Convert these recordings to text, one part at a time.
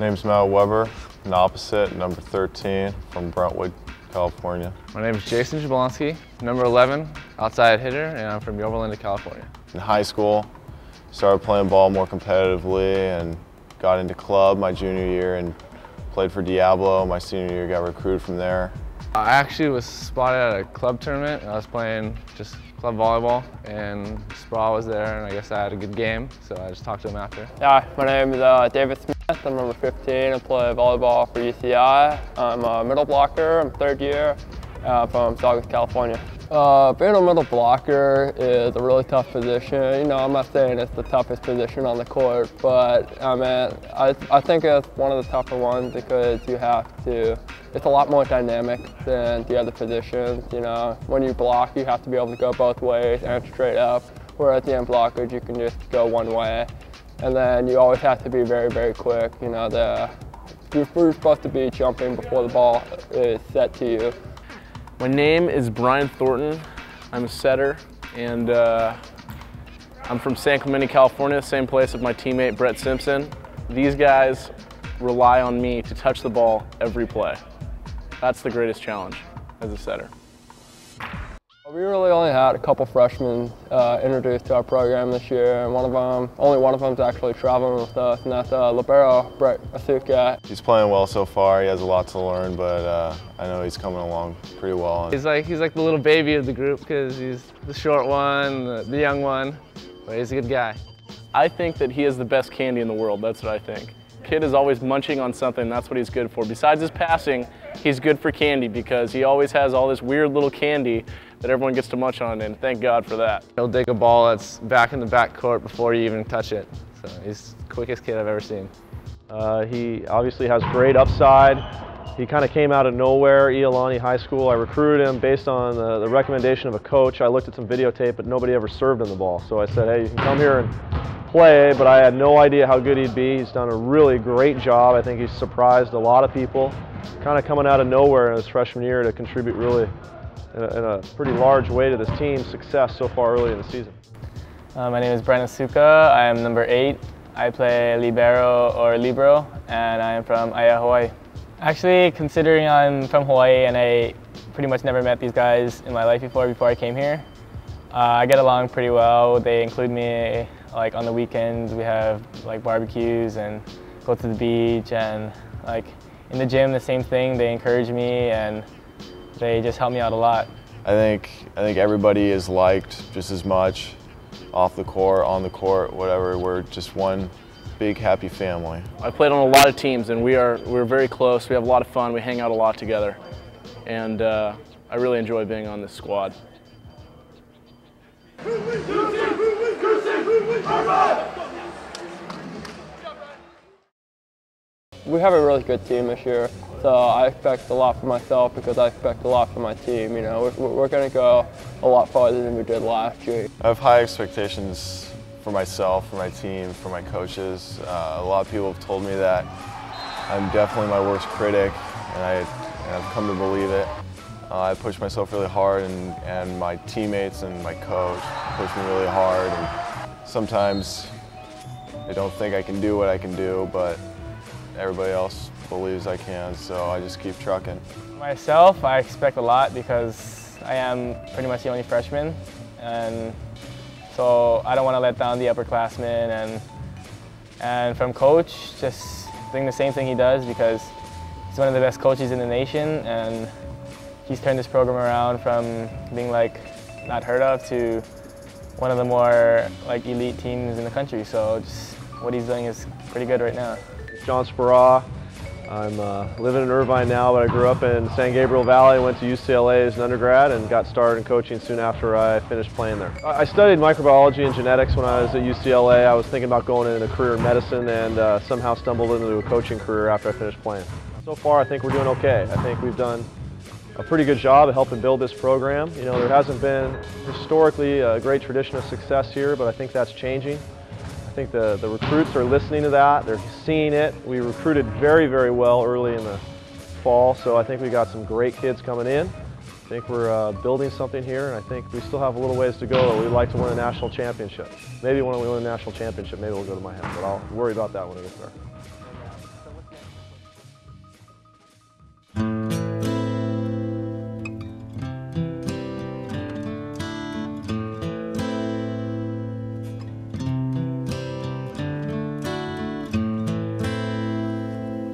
Name's Matt Weber, an opposite, number 13, from Brentwood, California. My name is Jason Jablonski, number 11, outside hitter, and I'm from Yorba California. In high school, started playing ball more competitively and got into club my junior year and played for Diablo. My senior year got recruited from there. I actually was spotted at a club tournament. I was playing just club volleyball and Speraw was there and I guess I had a good game, so I just talked to him after. Hi, my name is uh, David Smith. I'm number 15. I play volleyball for UCI. I'm a middle blocker. I'm third year uh, from Saugus, California. Uh, being a middle blocker is a really tough position. You know, I'm not saying it's the toughest position on the court, but I mean, I, I think it's one of the tougher ones because you have to, it's a lot more dynamic than the other positions. You know, when you block, you have to be able to go both ways and straight up, whereas the end blockers, you can just go one way. And then you always have to be very, very quick. You know, the, you're supposed to be jumping before the ball is set to you. My name is Brian Thornton. I'm a setter, and uh, I'm from San Clemente, California, same place as my teammate Brett Simpson. These guys rely on me to touch the ball every play. That's the greatest challenge as a setter. We really only had a couple freshmen uh, introduced to our program this year, and one of them, only one of them is actually traveling with us, and that's uh, Libero Brett Asuka. He's playing well so far. He has a lot to learn, but uh, I know he's coming along pretty well. He's like he's like the little baby of the group because he's the short one, the, the young one, but he's a good guy. I think that he is the best candy in the world. That's what I think. Kid is always munching on something. That's what he's good for. Besides his passing, he's good for candy because he always has all this weird little candy that everyone gets to munch on, and thank God for that. He'll dig a ball that's back in the back court before you even touch it. So he's the quickest kid I've ever seen. Uh, he obviously has great upside. He kind of came out of nowhere, Iolani High School. I recruited him based on the, the recommendation of a coach. I looked at some videotape, but nobody ever served him the ball. So I said, hey, you can come here and play, but I had no idea how good he'd be. He's done a really great job. I think he's surprised a lot of people, kind of coming out of nowhere in his freshman year to contribute really in a, in a pretty large way to this team's success so far early in the season. Uh, my name is Brandon Suka. I am number eight. I play libero or libero, and I am from Aiea, Hawaii. Actually, considering I'm from Hawaii and I pretty much never met these guys in my life before, before I came here, uh, I get along pretty well. They include me like on the weekends. We have like barbecues and go to the beach and like in the gym, the same thing. They encourage me and they just help me out a lot. I think I think everybody is liked just as much off the court, on the court, whatever. We're just one big happy family. I played on a lot of teams and we are we're very close. We have a lot of fun. We hang out a lot together, and uh, I really enjoy being on this squad. We have a really good team this year, so I expect a lot from myself because I expect a lot from my team. You know, we're, we're going to go a lot farther than we did last year. I have high expectations for myself, for my team, for my coaches. Uh, a lot of people have told me that I'm definitely my worst critic, and, I, I've come to believe it. Uh, I push myself really hard, and, and my teammates and my coach push me really hard. And sometimes I don't think I can do what I can do, but everybody else believes I can, so I just keep trucking. Myself, I expect a lot because I am pretty much the only freshman, and so I don't want to let down the upperclassmen. And and from coach, just doing the same thing he does because he's one of the best coaches in the nation, and he's turned this program around from being like not heard of to one of the more like elite teams in the country. So just what he's doing is pretty good right now. John Speraw. I'm uh, living in Irvine now, but I grew up in San Gabriel Valley, went to UCLA as an undergrad, and got started in coaching soon after I finished playing there. I studied microbiology and genetics when I was at UCLA. I was thinking about going into a career in medicine and uh, somehow stumbled into a coaching career after I finished playing. So far, I think we're doing okay. I think we've done a pretty good job of helping build this program. You know, there hasn't been historically a great tradition of success here, but I think that's changing. I think the, the recruits are listening to that. They're seeing it. We recruited very, very well early in the fall, so I think we got some great kids coming in. I think we're uh, building something here, and I think we still have a little ways to go. We'd like to win a national championship. Maybe when we win a national championship, maybe we'll go to my head, but I'll worry about that when it gets there.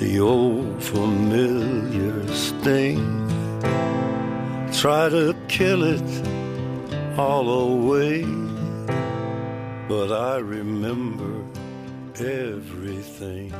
the old familiar sting. Try to kill it all away, but I remember everything.